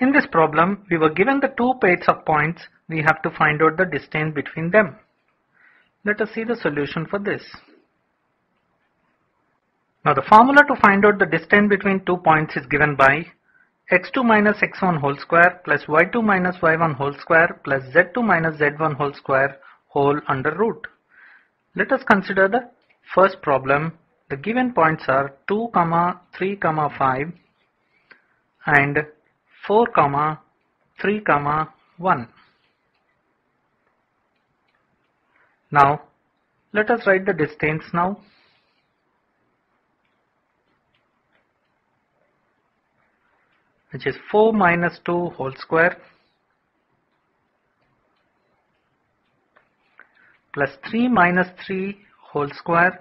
In this problem, we were given the two pairs of points. We have to find out the distance between them. Let us see the solution for this. Now the formula to find out the distance between two points is given by x2 minus x1 whole square plus y2 minus y1 whole square plus z2 minus z1 whole square whole under root. Let us consider the first problem. The given points are 2, comma 3, comma 5 and 4, comma 3, comma 1. Now let us write the distance now. which is 4 minus 2 whole square plus 3 minus 3 whole square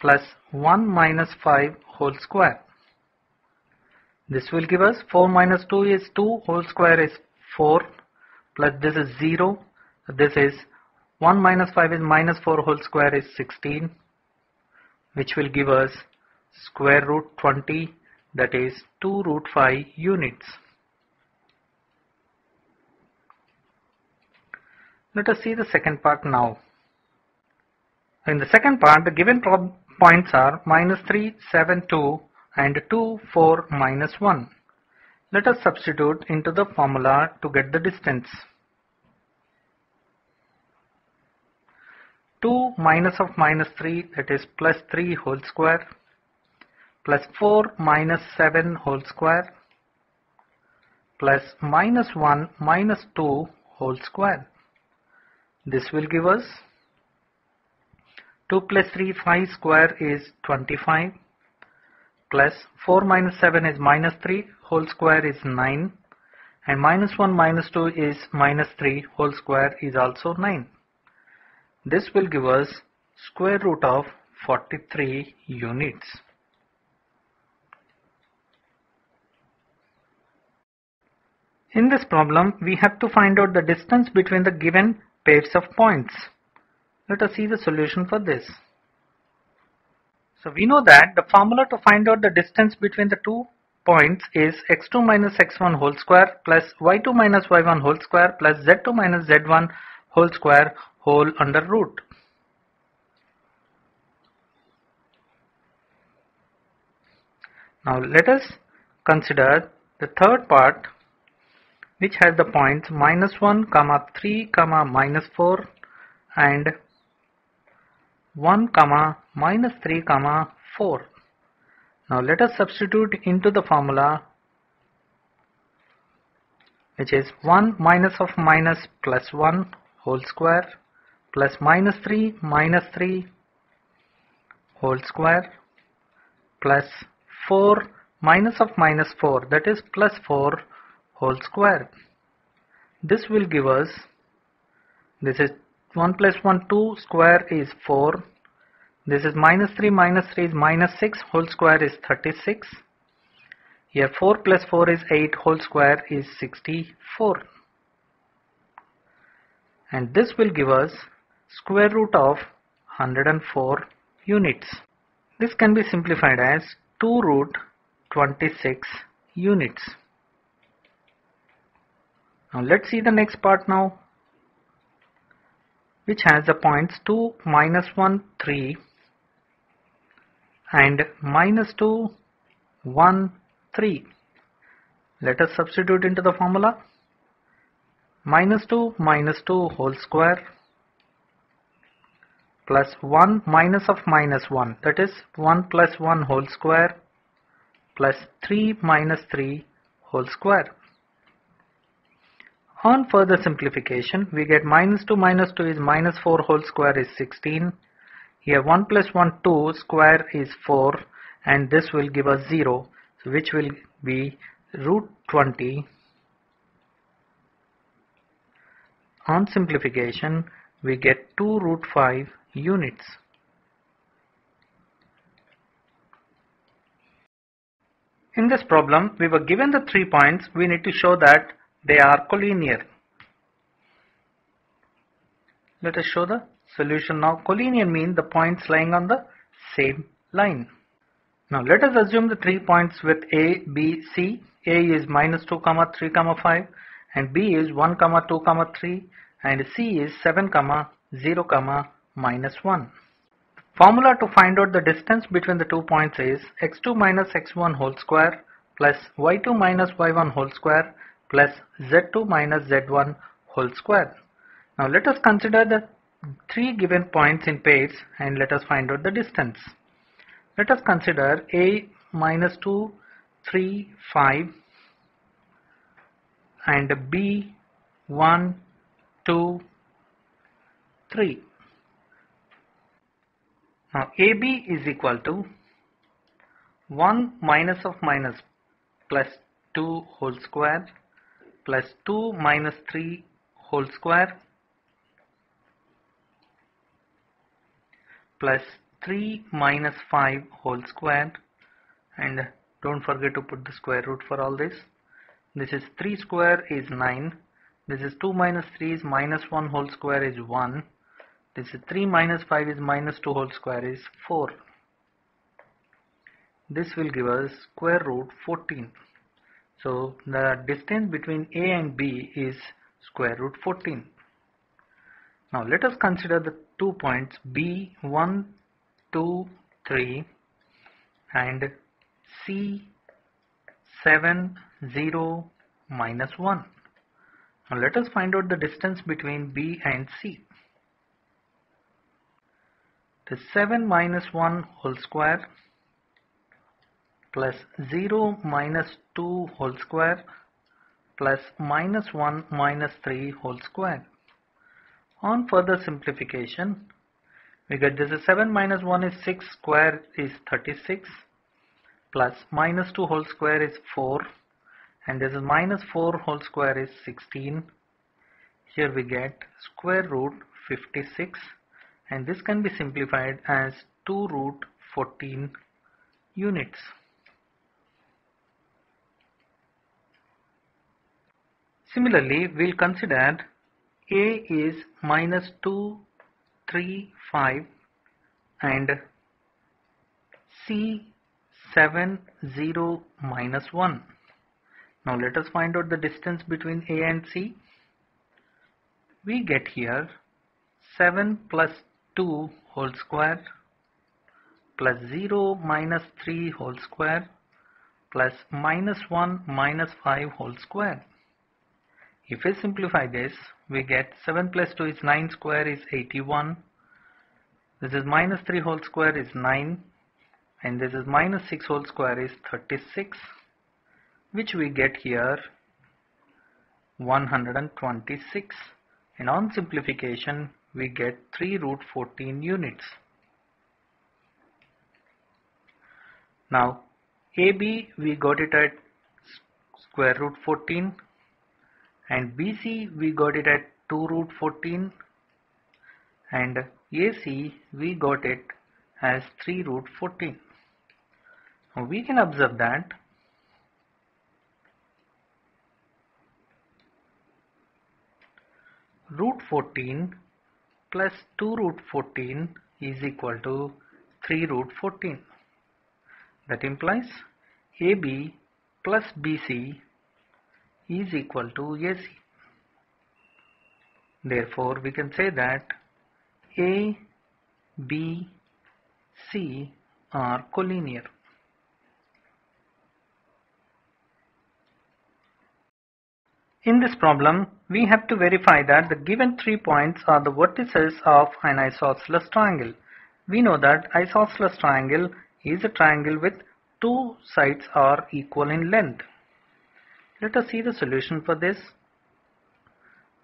plus 1 minus 5 whole square. This will give us 4 minus 2 is 2 whole square is 4 plus this is 0. This is 1 minus 5 is minus 4 whole square is 16 which will give us square root 20 that is 2 root 5 units. Let us see the second part now. In the second part, the given points are minus 3, 7, 2 and 2, 4, minus 1. Let us substitute into the formula to get the distance. 2 minus of minus 3 that is plus 3 whole square plus 4 minus 7 whole square plus minus 1 minus 2 whole square. This will give us 2 plus 3 5 square is 25 plus 4 minus 7 is minus 3 whole square is 9 and minus 1 minus 2 is minus 3 whole square is also 9. This will give us square root of 43 units. In this problem, we have to find out the distance between the given pairs of points. Let us see the solution for this. So we know that the formula to find out the distance between the two points is x2 minus x1 whole square plus y2 minus y1 whole square plus z2 minus z1 whole square whole under root. Now let us consider the third part which has the points minus 1 comma 3 comma minus 4 and 1 comma minus 3 comma 4 now let us substitute into the formula which is 1 minus of minus plus 1 whole square plus minus 3 minus 3 whole square plus 4 minus of minus 4 that is plus 4 whole square. This will give us, this is 1 plus 1, 2 square is 4. This is minus 3 minus 3 is minus 6 whole square is 36. Here 4 plus 4 is 8 whole square is 64. And this will give us square root of 104 units. This can be simplified as 2 root 26 units. Now let's see the next part now which has the points 2, minus 1, 3 and minus 2, 1, 3. Let us substitute into the formula. Minus 2 minus 2 whole square plus 1 minus of minus 1 that is 1 plus 1 whole square plus 3 minus 3 whole square. On further simplification, we get minus 2 minus 2 is minus 4 whole square is 16. Here 1 plus 1 2 square is 4 and this will give us 0 which will be root 20. On simplification, we get 2 root 5 units. In this problem, we were given the three points. We need to show that they are collinear. Let us show the solution now. Collinear means the points lying on the same line. Now let us assume the three points with A, B, C. A is minus 2 comma 3 comma 5 and B is 1 comma 2 comma 3 and C is 7 comma 0 comma minus 1. Formula to find out the distance between the two points is x2 minus x1 whole square plus y2 minus y1 whole square plus z2 minus z1 whole square. Now let us consider the three given points in pairs and let us find out the distance. Let us consider a minus 2, 3, 5 and b 1, 2, 3. Now AB is equal to 1 minus of minus plus 2 whole square plus 2 minus 3 whole square plus 3 minus 5 whole square and don't forget to put the square root for all this. This is 3 square is 9. This is 2 minus 3 is minus 1 whole square is 1 this is 3 minus 5 is minus 2 whole square is 4. This will give us square root 14. So the distance between A and B is square root 14. Now let us consider the two points B 1, 2, 3 and C 7, 0, minus 1. Now let us find out the distance between B and C. The 7 minus 1 whole square plus 0 minus 2 whole square plus minus 1 minus 3 whole square. On further simplification, we get this is 7 minus 1 is 6 square is 36 plus minus 2 whole square is 4 and this is minus 4 whole square is 16. Here we get square root 56 and this can be simplified as 2 root 14 units. Similarly, we'll consider A is minus 2, 3, 5 and C 7, 0, minus 1. Now let us find out the distance between A and C. We get here 7 plus 2 whole square plus 0 minus 3 whole square plus minus 1 minus 5 whole square. If we simplify this, we get 7 plus 2 is 9 square is 81. This is minus 3 whole square is 9 and this is minus 6 whole square is 36 which we get here 126 and on simplification we get 3 root 14 units. Now AB we got it at square root 14 and BC we got it at 2 root 14 and AC we got it as 3 root 14. Now we can observe that root 14 plus 2 root 14 is equal to 3 root 14. That implies AB plus BC is equal to AC. Therefore, we can say that A, B, C are collinear. In this problem, we have to verify that the given three points are the vertices of an isosceles triangle. We know that isosceles triangle is a triangle with two sides are equal in length. Let us see the solution for this.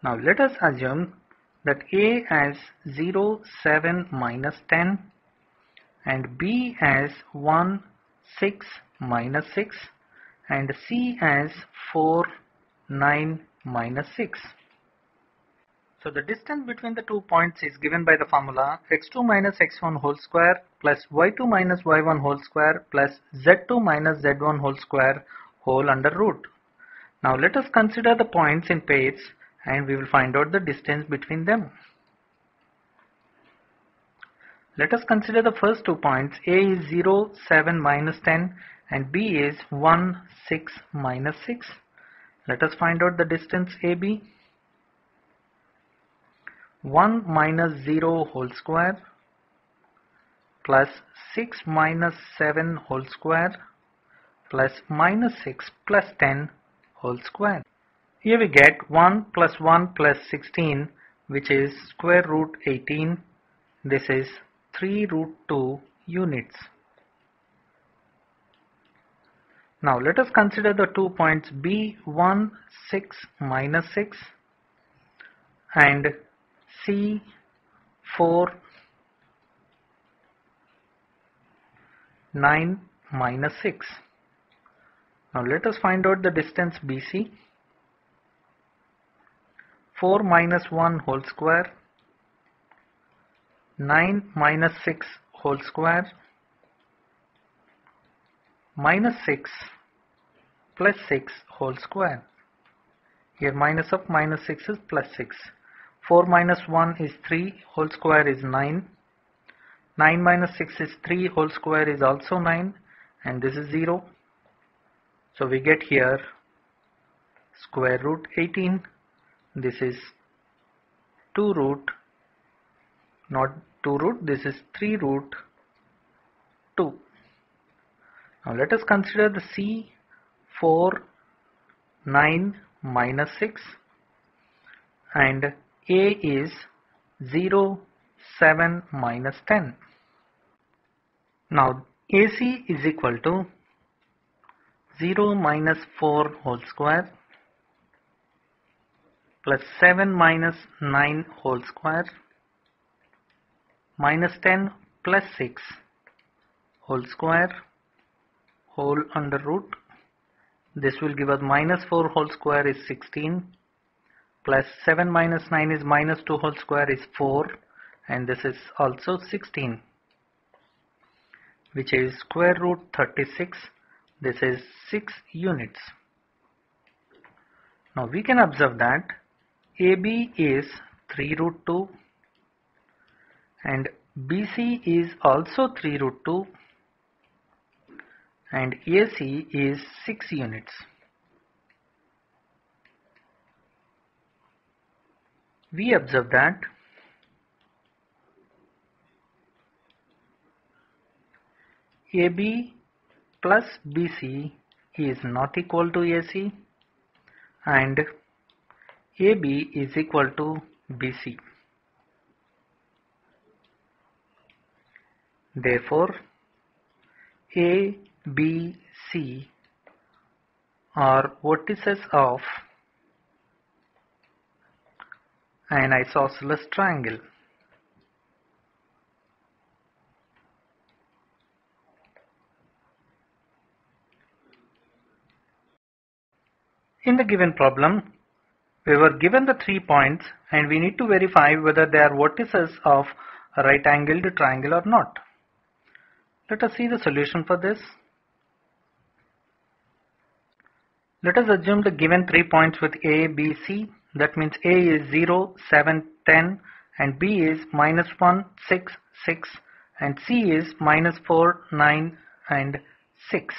Now let us assume that A as 0, 7, minus 10 and B as 1, 6, minus 6 and C as 4, 9 minus 6. So the distance between the two points is given by the formula x2 minus x1 whole square plus y2 minus y1 whole square plus z2 minus z1 whole square whole under root. Now let us consider the points in pairs and we will find out the distance between them. Let us consider the first two points. A is 0, 7, minus 10 and B is 1, 6, minus 6. Let us find out the distance AB. 1 minus 0 whole square plus 6 minus 7 whole square plus minus 6 plus 10 whole square. Here we get 1 plus 1 plus 16 which is square root 18. This is 3 root 2 units. Now let us consider the two points B1 6 minus 6 and C4 9 minus 6. Now let us find out the distance BC. 4 minus 1 whole square 9 minus 6 whole square minus 6 plus 6 whole square. Here minus of minus 6 is plus 6. 4 minus 1 is 3 whole square is 9. 9 minus 6 is 3 whole square is also 9 and this is 0. So we get here square root 18. This is 2 root not 2 root this is 3 root 2 now let us consider the c 4 9 minus 6 and a is 0 7 minus 10 now AC is equal to 0 minus 4 whole square plus 7 minus 9 whole square minus 10 plus 6 whole square whole under root. This will give us minus 4 whole square is 16 plus 7 minus 9 is minus 2 whole square is 4 and this is also 16 which is square root 36 this is 6 units now we can observe that AB is 3 root 2 and BC is also 3 root 2 and AC is 6 units. We observe that AB plus BC is not equal to AC and AB is equal to BC. Therefore, A, B, C are vertices of an isosceles triangle. In the given problem, we were given the three points and we need to verify whether they are vertices of a right angled triangle or not. Let us see the solution for this. Let us assume the given three points with A, B, C. That means A is 0, 7, 10 and B is minus 1, 6, 6 and C is minus 4, 9 and 6.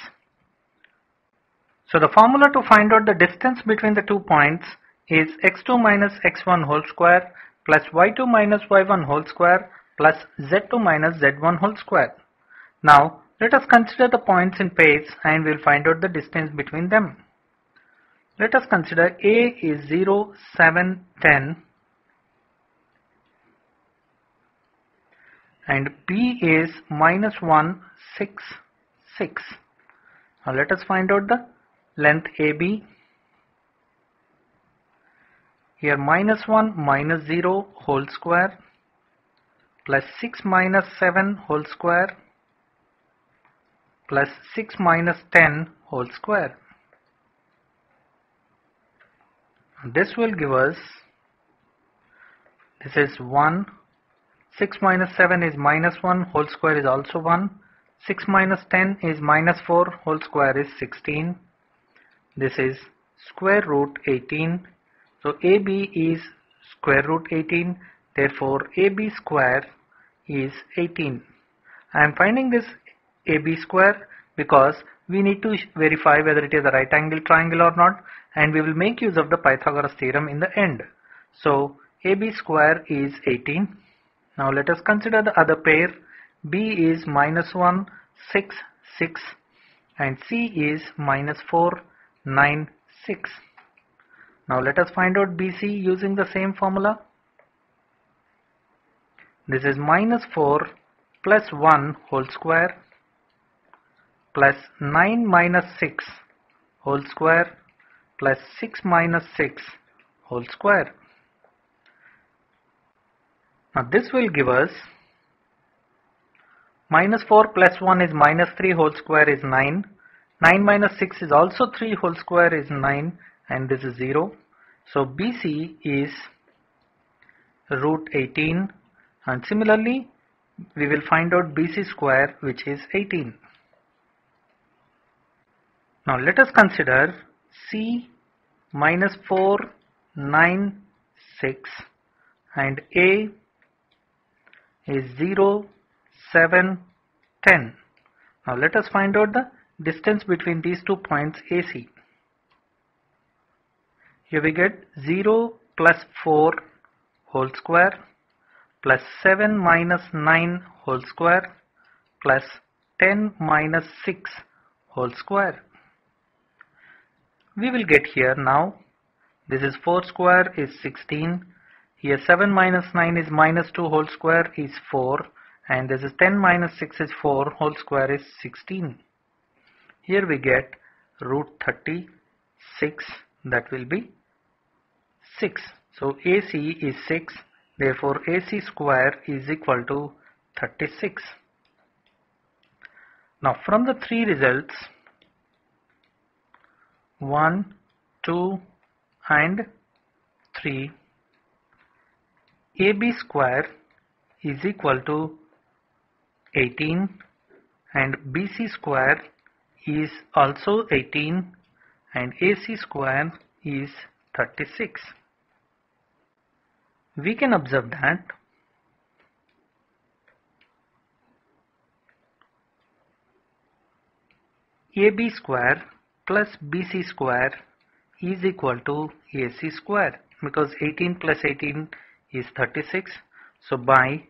So the formula to find out the distance between the two points is x2 minus x1 whole square plus y2 minus y1 whole square plus z2 minus z1 whole square. Now let us consider the points in pairs and we'll find out the distance between them. Let us consider A is 0, 7, 10 and B is minus 1, 6, 6. Now let us find out the length AB. Here minus 1 minus 0 whole square plus 6 minus 7 whole square plus 6 minus 10 whole square. This will give us, this is 1, 6 minus 7 is minus 1, whole square is also 1, 6 minus 10 is minus 4, whole square is 16. This is square root 18. So AB is square root 18, therefore AB square is 18. I am finding this AB square because we need to verify whether it is a right angle triangle or not and we will make use of the Pythagoras theorem in the end. So AB square is 18. Now let us consider the other pair. B is minus 1, 6, 6 and C is minus 4, 9, 6. Now let us find out BC using the same formula. This is minus 4 plus 1 whole square plus 9 minus 6 whole square plus 6 minus 6 whole square. Now this will give us minus 4 plus 1 is minus 3 whole square is 9. 9 minus 6 is also 3 whole square is 9 and this is 0. So BC is root 18 and similarly we will find out BC square which is 18. Now let us consider C minus 4, 9, 6 and A is 0, 7, 10. Now let us find out the distance between these two points AC. Here we get 0 plus 4 whole square plus 7 minus 9 whole square plus 10 minus 6 whole square. We will get here now this is 4 square is 16 here 7 minus 9 is minus 2 whole square is 4 and this is 10 minus 6 is 4 whole square is 16. Here we get root 36 that will be 6. So AC is 6 therefore AC square is equal to 36. Now from the three results 1, 2 and 3 AB square is equal to 18 and BC square is also 18 and AC square is 36. We can observe that AB square plus BC square is equal to AC square because 18 plus 18 is 36. So by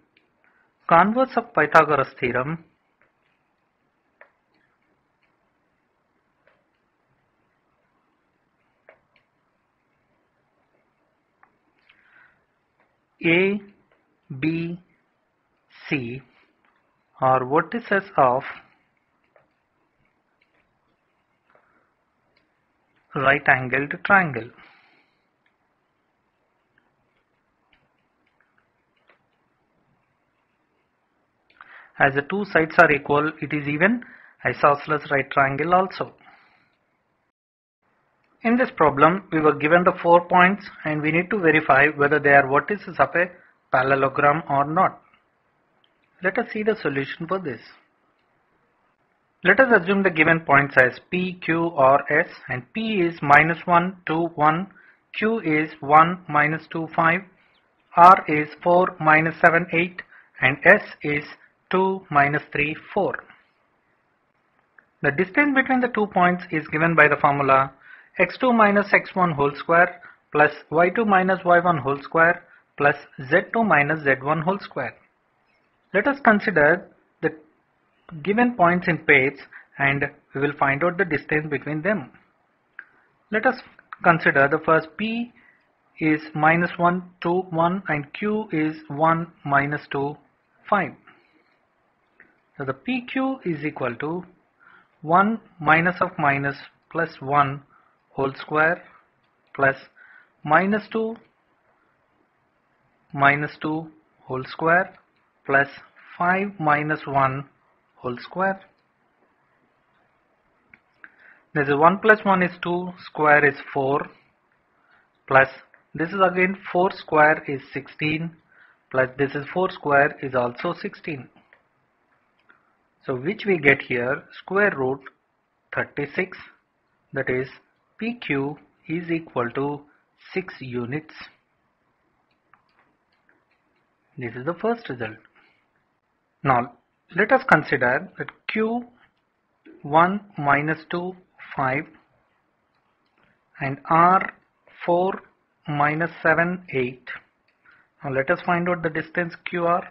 converse of Pythagoras theorem, A, B, C are vertices of right angled triangle. As the two sides are equal, it is even isosceles right triangle also. In this problem, we were given the four points and we need to verify whether they are vertices of a parallelogram or not. Let us see the solution for this. Let us assume the given points as P, Q or S and P is minus 1, 2, 1, Q is 1, minus 2, 5, R is 4, minus 7, 8 and S is 2 minus 3, 4. The distance between the two points is given by the formula x2 minus x1 whole square plus y2 minus y1 whole square plus z2 minus z1 whole square. Let us consider the given points in pairs and we will find out the distance between them. Let us consider the first p is minus 1, 2, 1 and q is 1, minus 2, 5. So the PQ is equal to 1 minus of minus plus 1 whole square plus minus 2 minus 2 whole square plus 5 minus 1 whole square. This is 1 plus 1 is 2 square is 4 plus this is again 4 square is 16 plus this is 4 square is also 16. So which we get here square root 36 that is PQ is equal to 6 units. This is the first result. Now let us consider that q 1 minus 2 5 and r 4 minus 7 8. Now let us find out the distance qr.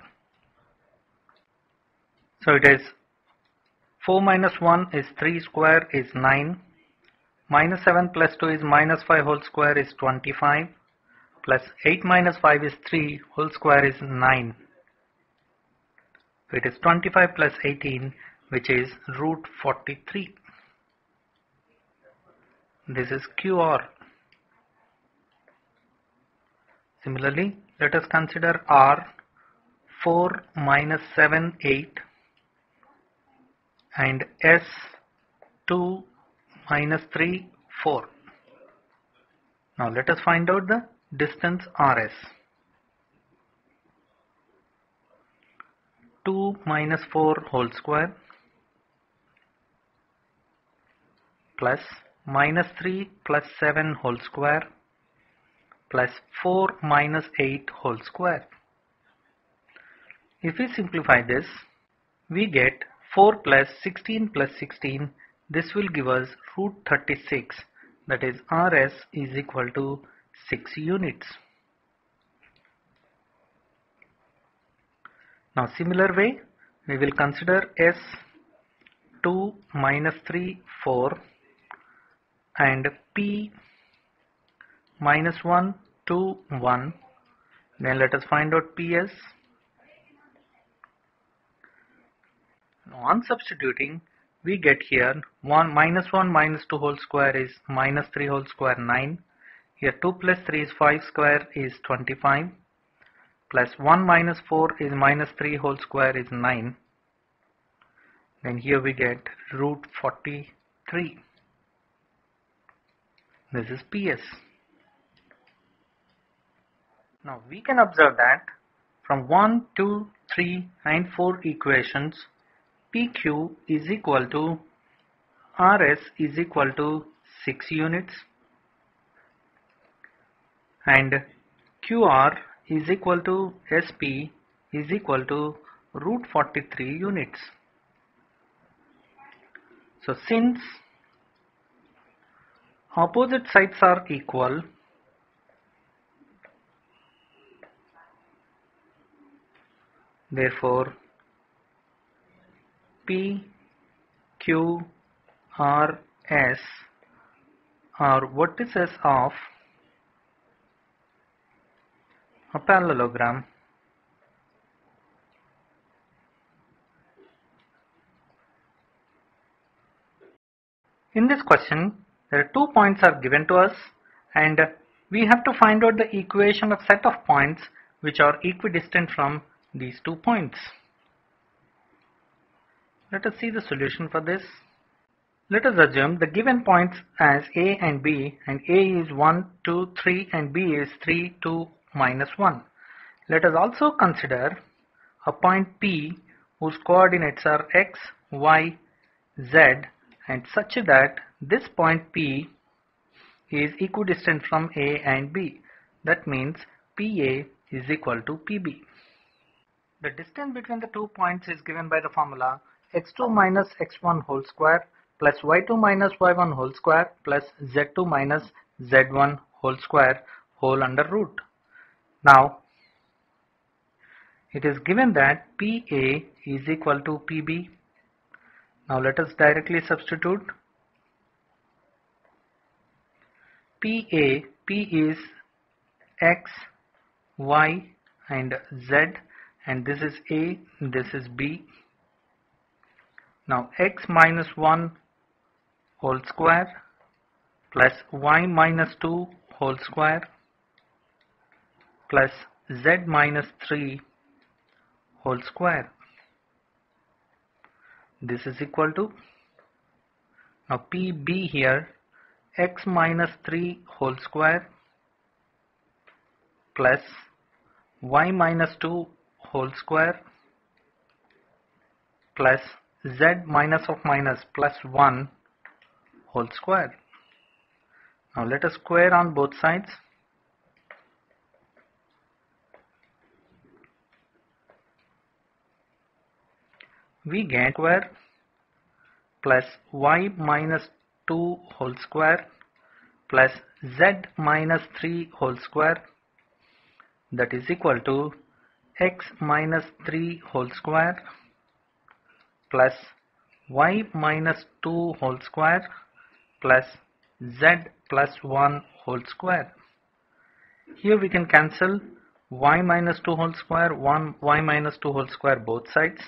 So it is 4 minus 1 is 3 square is 9 minus 7 plus 2 is minus 5 whole square is 25 plus 8 minus 5 is 3 whole square is 9 so it is 25 plus 18 which is root 43. This is QR. Similarly, let us consider R 4 minus 7 8 and S 2 minus 3 4. Now let us find out the distance RS. 2 minus 4 whole square plus minus 3 plus 7 whole square plus 4 minus 8 whole square. If we simplify this, we get 4 plus 16 plus 16. This will give us root 36. That is RS is equal to 6 units. Now similar way, we will consider S 2 minus 3 4 and P minus 1 2 1 then let us find out PS now on substituting we get here 1 minus 1 minus 2 whole square is minus 3 whole square 9 here 2 plus 3 is 5 square is 25 plus 1 minus 4 is minus 3 whole square is 9 then here we get root 43 this is PS. Now we can observe that from 1 2 3 and 4 equations PQ is equal to RS is equal to 6 units and QR is equal to SP is equal to root 43 units. So since opposite sides are equal, therefore P, Q, R, S are vertices of a parallelogram In this question, there are two points are given to us and we have to find out the equation of set of points which are equidistant from these two points. Let us see the solution for this. Let us assume the given points as A and B and A is 1, 2, 3 and B is 3, 2, minus 1. Let us also consider a point P whose coordinates are x, y, z and such that this point P is equidistant from A and B. That means PA is equal to PB. The distance between the two points is given by the formula x2 minus x1 whole square plus y2 minus y1 whole square plus z2 minus z1 whole square whole under root. Now it is given that PA is equal to PB. Now let us directly substitute. PA, P is X, Y and Z and this is A, this is B. Now x minus 1 whole square plus y minus 2 whole square plus z minus 3 whole square. This is equal to now PB here x minus 3 whole square plus y minus 2 whole square plus z minus of minus plus 1 whole square. Now let us square on both sides. we get square plus y minus 2 whole square plus z minus 3 whole square that is equal to x minus 3 whole square plus y minus 2 whole square plus z plus 1 whole square. Here we can cancel y minus 2 whole square, 1 y minus 2 whole square both sides.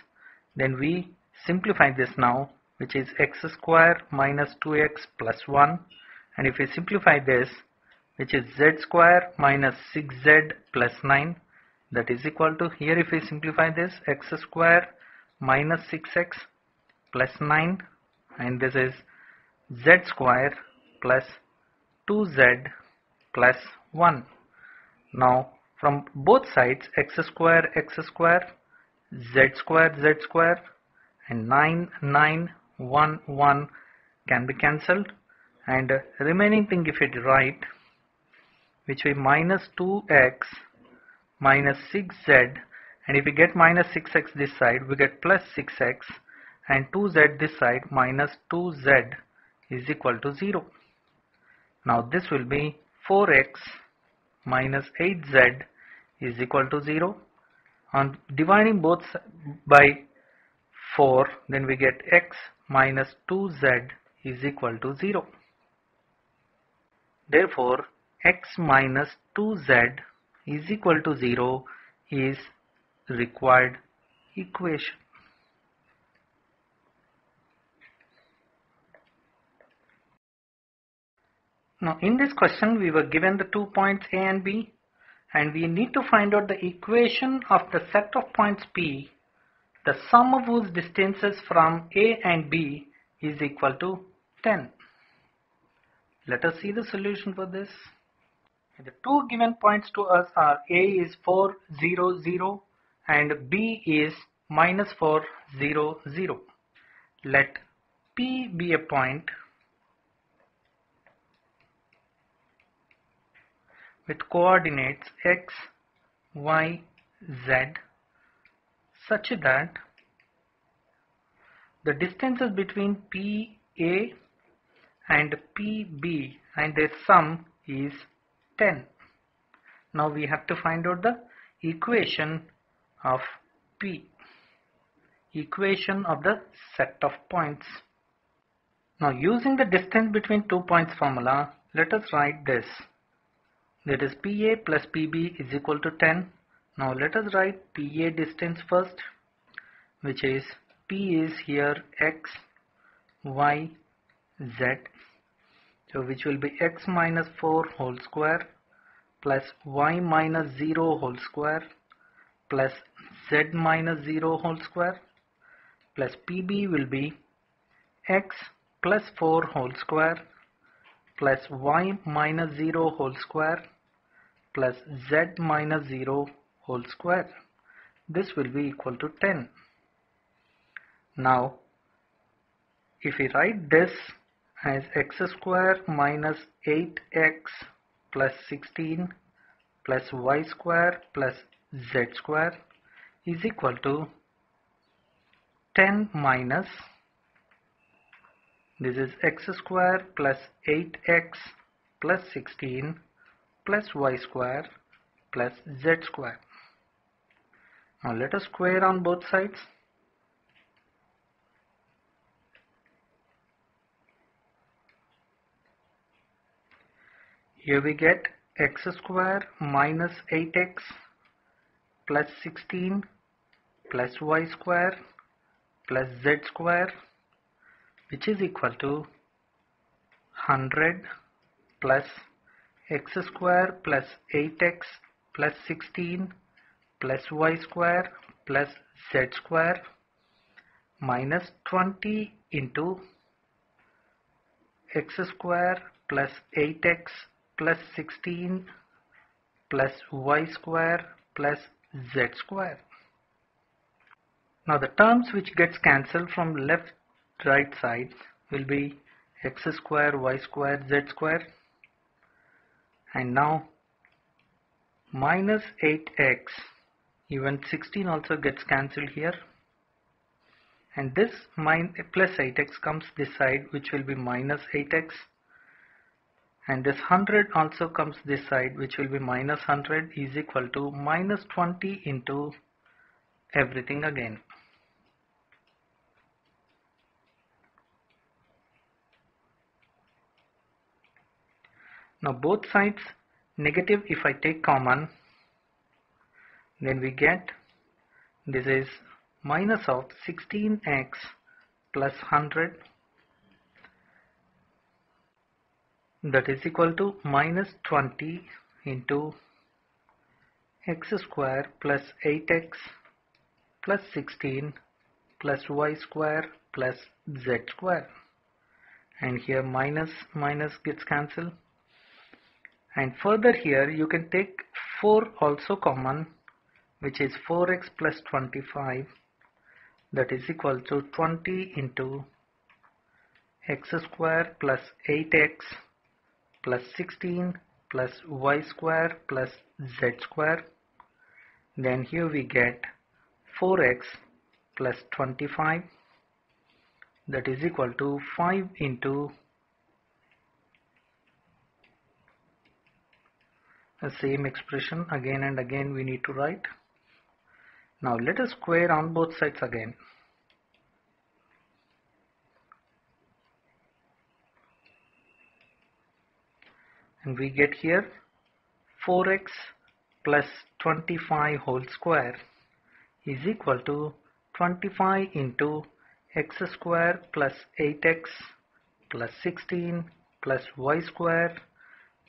Then we simplify this now which is x square minus 2x plus 1 and if we simplify this which is z square minus 6z plus 9 that is equal to here if we simplify this x square minus 6x plus 9 and this is z square plus 2z plus 1 now from both sides x square x square z square z square and 9 9 1 1 can be cancelled. And remaining thing if it write which will minus 2x minus 6z and if we get minus 6x this side we get plus 6x and 2z this side minus 2z is equal to 0. Now this will be 4x minus 8z is equal to 0. On dividing both by 4 then we get x minus 2z is equal to 0. Therefore, x minus 2z is equal to 0 is required equation. Now in this question we were given the two points A and B and we need to find out the equation of the set of points P the sum of whose distances from A and B is equal to 10. Let us see the solution for this. The two given points to us are A is 4, 0, 0 and B is minus 4, 0, 0. Let P be a point with coordinates x, y, z such that the distances between PA and PB and their sum is 10. Now we have to find out the equation of P. Equation of the set of points. Now using the distance between two points formula, let us write this. That is PA plus PB is equal to 10. Now let us write PA distance first, which is P is here X, Y, Z. So which will be X minus 4 whole square plus Y minus 0 whole square plus Z minus 0 whole square plus PB will be X plus 4 whole square plus Y minus 0 whole square plus Z minus 0 whole square. This will be equal to 10. Now, if we write this as x square minus 8x plus 16 plus y square plus z square is equal to 10 minus this is x square plus 8x plus 16 plus y square plus z square. Now let us square on both sides. Here we get x square minus 8x plus 16 plus y square plus z square which is equal to 100 plus x square plus 8x plus 16 plus y square plus z square minus 20 into x square plus 8x plus 16 plus y square plus z square. Now the terms which gets cancelled from left right sides will be x square, y square, z square. And now minus 8x even 16 also gets cancelled here. And this plus 8x comes this side which will be minus 8x and this 100 also comes this side which will be minus 100 is equal to minus 20 into everything again. Now both sides negative if I take common then we get this is minus of 16x plus 100 that is equal to minus 20 into x square plus 8x plus 16 plus y square plus z square. And here minus minus gets cancelled. And further here you can take 4 also common which is 4x plus 25 that is equal to 20 into x square plus 8x plus 16 plus y square plus z square. Then here we get 4x plus 25 that is equal to 5 into the same expression again and again we need to write. Now let us square on both sides again. And we get here 4x plus 25 whole square is equal to 25 into x square plus 8x plus 16 plus y square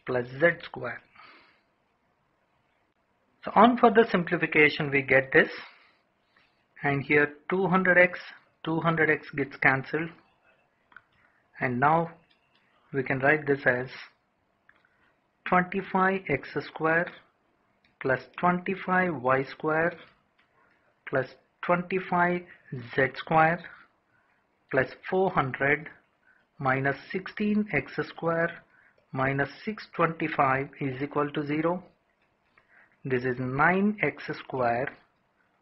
plus z square. So on further simplification we get this and here 200x 200x gets cancelled and now we can write this as 25x square plus 25y square plus 25z square plus 400 minus 16x square minus 625 is equal to 0 this is 9x square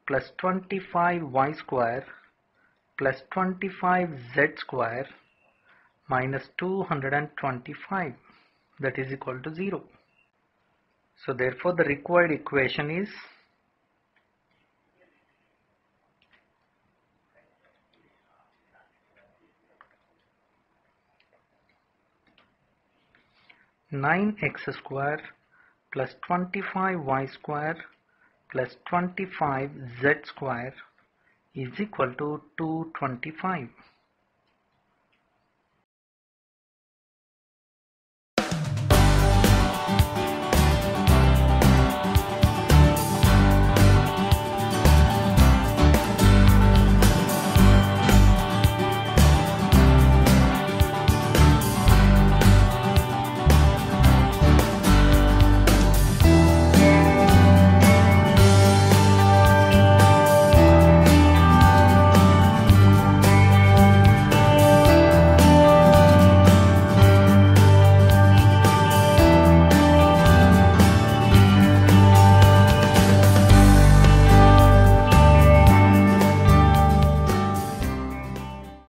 plus 25y square plus 25z square minus 225 that is equal to 0. So therefore the required equation is nine x square plus 25y square plus 25z square is equal to 225.